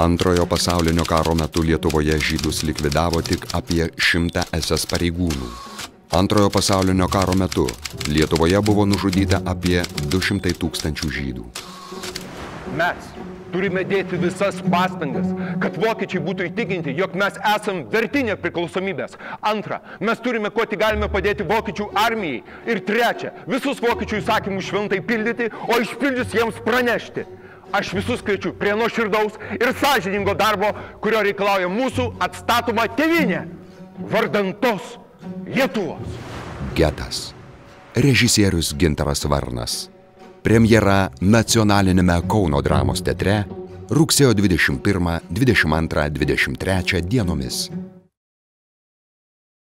Antrojo pasaulinio karo metu Lietuvoje žydus likvidavo tik apie šimtą SS pareigūnų. Antrojo pasaulinio karo metu Lietuvoje buvo nužudyta apie 200 tūkstančių žydų. Mes turime dėti visas pastangas, kad vokiečiai būtų įtikinti, jog mes esam verti nepriklausomybės. Antra, mes turime kuo tik galime padėti vokiečių armijai. Ir trečia, visus vokiečių įsakymus šventai pildyti, o išpildžius jiems pranešti. Aš visus kviečiu prie nuoširdaus ir sąžiningo darbo, kurio reikalauja mūsų atstatoma tevinė, vardantos Lietuvos. Getas. Režisierius Gintaras Varnas. Premjera nacionalinėme Kauno dramos teatre rugsėjo 21, 22, 23 dienomis.